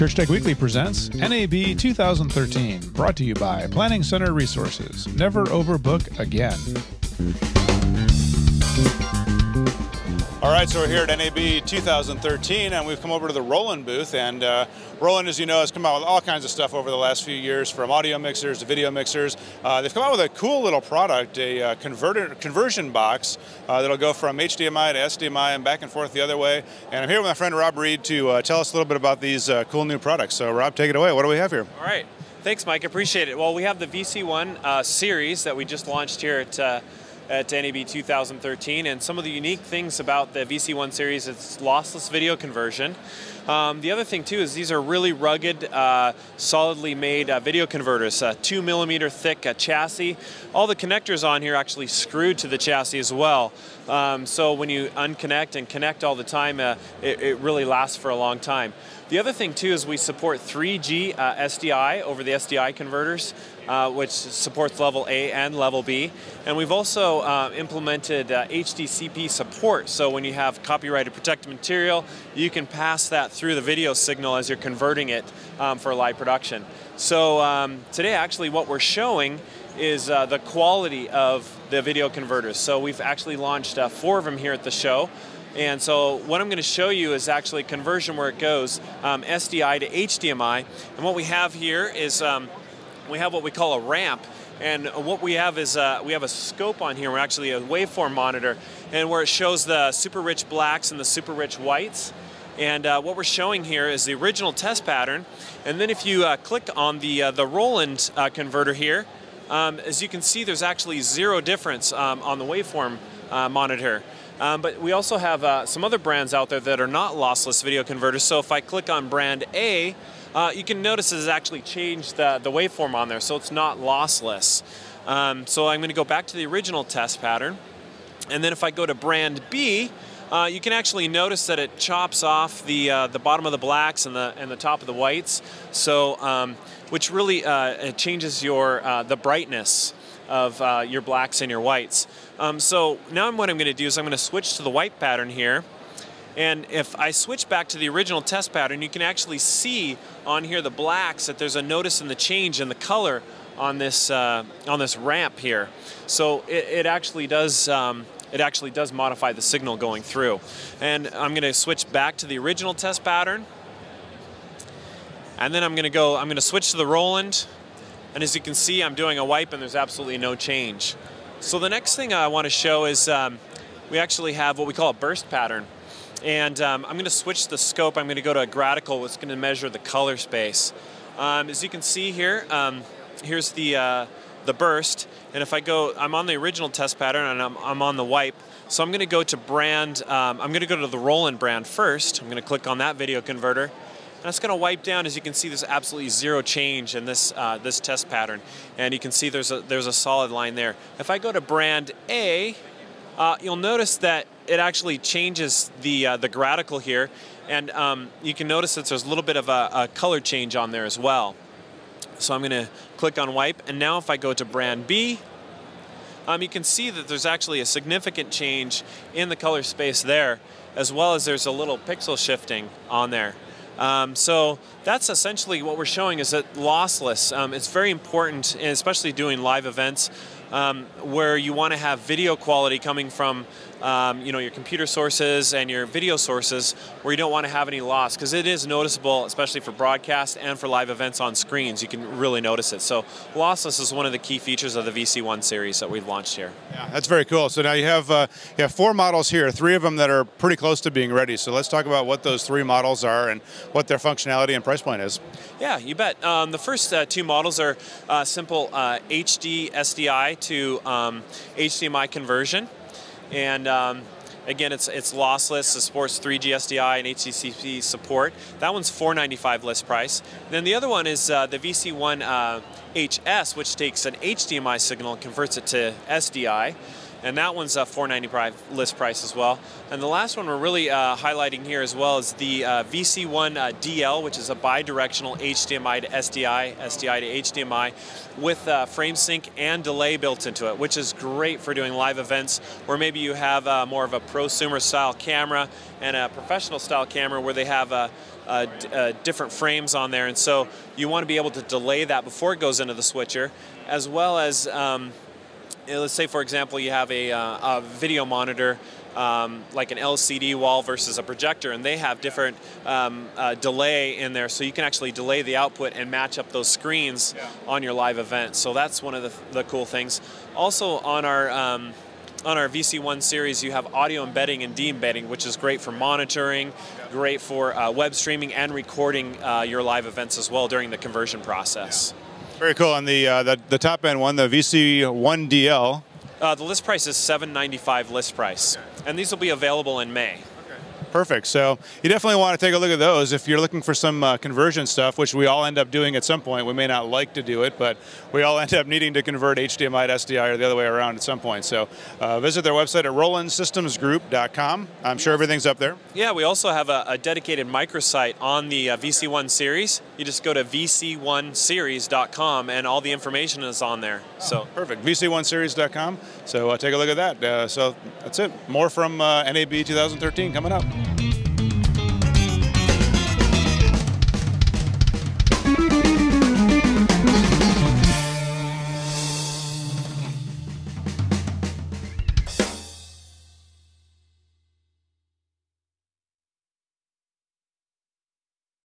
Church Tech Weekly presents NAB 2013, brought to you by Planning Center Resources. Never overbook again. All right, so we're here at NAB 2013, and we've come over to the Roland booth. And uh, Roland, as you know, has come out with all kinds of stuff over the last few years, from audio mixers to video mixers. Uh, they've come out with a cool little product, a uh, converter conversion box uh, that'll go from HDMI to SDMI and back and forth the other way. And I'm here with my friend Rob Reed to uh, tell us a little bit about these uh, cool new products. So, Rob, take it away. What do we have here? All right. Thanks, Mike. Appreciate it. Well, we have the VC1 series that we just launched here at at NAB 2013. And some of the unique things about the VC1 series is lossless video conversion. Um, the other thing too is these are really rugged, uh, solidly made uh, video converters, uh, two millimeter thick uh, chassis. All the connectors on here actually screwed to the chassis as well. Um, so when you unconnect and connect all the time, uh, it, it really lasts for a long time. The other thing too is we support 3G uh, SDI over the SDI converters, uh, which supports level A and level B. And we've also uh, implemented HDCP support. So when you have copyrighted protected material, you can pass that through the video signal as you're converting it um, for live production. So um, today actually what we're showing is uh, the quality of the video converters. So we've actually launched uh, four of them here at the show. And so what I'm going to show you is actually conversion where it goes, um, SDI to HDMI. And what we have here is um, we have what we call a ramp. And what we have is uh, we have a scope on here. We're actually a waveform monitor, and where it shows the super rich blacks and the super rich whites. And uh, what we're showing here is the original test pattern. And then if you uh, click on the uh, the Roland uh, converter here, um, as you can see, there's actually zero difference um, on the waveform uh, monitor. Um, but we also have uh, some other brands out there that are not lossless video converters. So if I click on brand A, you can notice it has actually changed the, the waveform on there, so it's not lossless. Um, so I'm going to go back to the original test pattern. And then if I go to brand B, uh, you can actually notice that it chops off the uh, the bottom of the blacks and the and the top of the whites. So, um, which really uh, changes your uh, the brightness of uh, your blacks and your whites. Um, so now what I'm going to do is I'm going to switch to the white pattern here. And if I switch back to the original test pattern, you can actually see on here the blacks that there's a notice in the change in the color on this uh, on this ramp here. So it, it actually does um, it actually does modify the signal going through. And I'm going to switch back to the original test pattern. And then I'm going to go I'm going to switch to the Roland and as you can see, I'm doing a wipe and there's absolutely no change. So the next thing I want to show is um, we actually have what we call a burst pattern. And um, I'm going to switch the scope. I'm going to go to a graticule, is going to measure the color space. Um, as you can see here, um, here's the, uh, the burst. And if I go, I'm on the original test pattern and I'm, I'm on the wipe. So I'm going to go to brand, um, I'm going to go to the Roland brand first. I'm going to click on that video converter. And it's going to wipe down. As you can see, there's absolutely zero change in this uh, this test pattern, and you can see there's a there's a solid line there. If I go to brand A, uh, you'll notice that it actually changes the uh, the graticule here, and um, you can notice that there's a little bit of a, a color change on there as well. So I'm going to click on wipe, and now if I go to brand B, um, you can see that there's actually a significant change in the color space there, as well as there's a little pixel shifting on there. Um, so that's essentially what we're showing is that lossless. Um, it's very important, especially doing live events um, where you want to have video quality coming from um, you know your computer sources and your video sources where you don't want to have any loss because it is noticeable especially for broadcast and for live events on screens you can really notice it. So lossless is one of the key features of the VC1 series that we've launched here. Yeah that's very cool. So now you have uh, you have four models here three of them that are pretty close to being ready. So let's talk about what those three models are and what their functionality and price point is. Yeah you bet. Um, the first uh, two models are uh, simple HD uh, SDI to um, HDMI conversion. And um, again, it's it's lossless. Supports 3G SDI and HDCP support. That one's 495 list price. Then the other one is uh, the VC1 uh, HS, which takes an HDMI signal and converts it to SDI. And that one's a 495 list price as well. And the last one we're really uh, highlighting here as well is the uh, VC1 uh, DL, which is a bi-directional HDMI to SDI, SDI to HDMI, with uh, frame sync and delay built into it, which is great for doing live events where maybe you have uh, more of a prosumer style camera and a professional style camera where they have a uh, uh, different frames on there, and so you want to be able to delay that before it goes into the switcher, as well as um, let's say, for example, you have a, uh, a video monitor. Um, like an LCD wall versus a projector, and they have different um, uh, delay in there, so you can actually delay the output and match up those screens yeah. on your live event. So that's one of the, the cool things. Also, on our um, on our VC1 series, you have audio embedding and de-embedding, which is great for monitoring, great for uh, web streaming and recording uh, your live events as well during the conversion process. Yeah. Very cool. And the, uh, the, the top end one, the VC1DL. Uh, the list price is 795 list price, okay. and these will be available in May. Perfect. So you definitely want to take a look at those if you're looking for some uh, conversion stuff, which we all end up doing at some point. We may not like to do it, but we all end up needing to convert HDMI to SDI or the other way around at some point. So uh, visit their website at RolandSystemsGroup.com. I'm sure everything's up there. Yeah, we also have a, a dedicated microsite on the uh, VC1 series. You just go to VC1series.com and all the information is on there. So perfect. VC1series.com. So uh, take a look at that. Uh, so that's it. More from uh, NAB 2013 coming up.